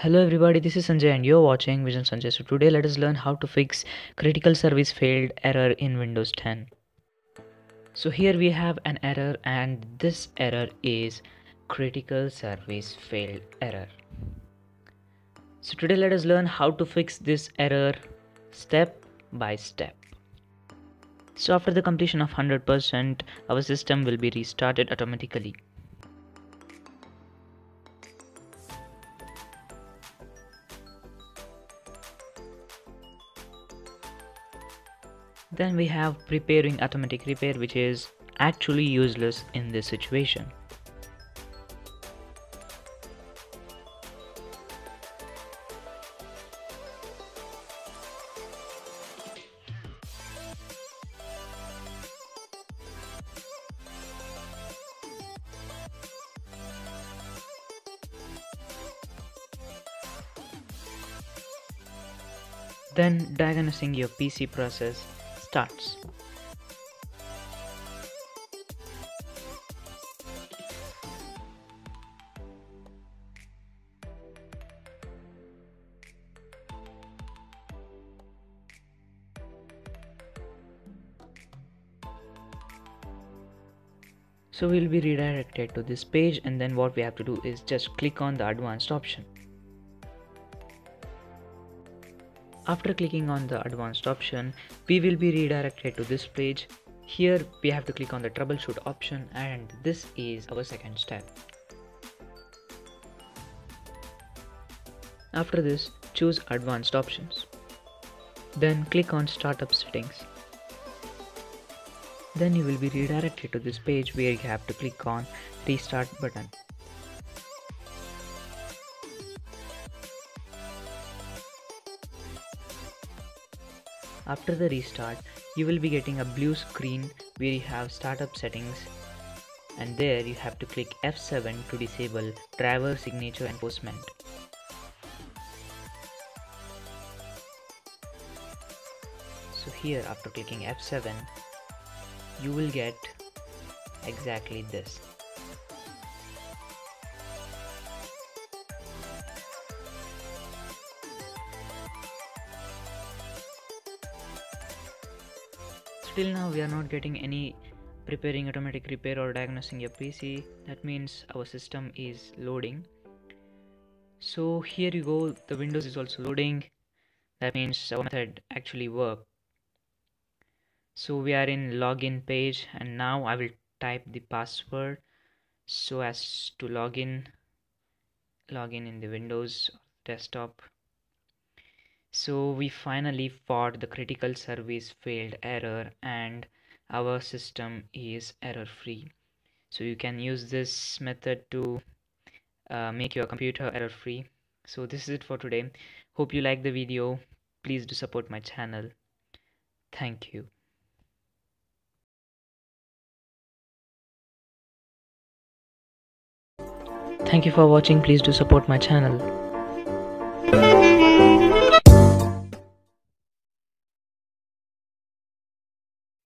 Hello everybody, this is Sanjay and you're watching Vision Sanjay. So today let us learn how to fix critical service failed error in Windows 10. So here we have an error and this error is critical service failed error. So today let us learn how to fix this error step by step. So after the completion of 100%, our system will be restarted automatically. Then we have preparing automatic repair which is actually useless in this situation. Then diagnosing your PC process starts. So we'll be redirected to this page and then what we have to do is just click on the advanced option. After clicking on the advanced option, we will be redirected to this page. Here we have to click on the troubleshoot option and this is our second step. After this, choose advanced options. Then click on startup settings. Then you will be redirected to this page where you have to click on restart button. After the restart, you will be getting a blue screen where you have startup settings and there you have to click F7 to disable driver signature enforcement. So here after clicking F7, you will get exactly this. Still now we are not getting any preparing automatic repair or diagnosing your PC. That means our system is loading. So here you go, the Windows is also loading. That means our method actually worked. So we are in login page and now I will type the password so as to log in login in the Windows desktop so we finally fought the critical service failed error and our system is error free so you can use this method to uh, make your computer error free so this is it for today. Hope you like the video. Please do support my channel. Thank you. Thank you for watching. Please do support my channel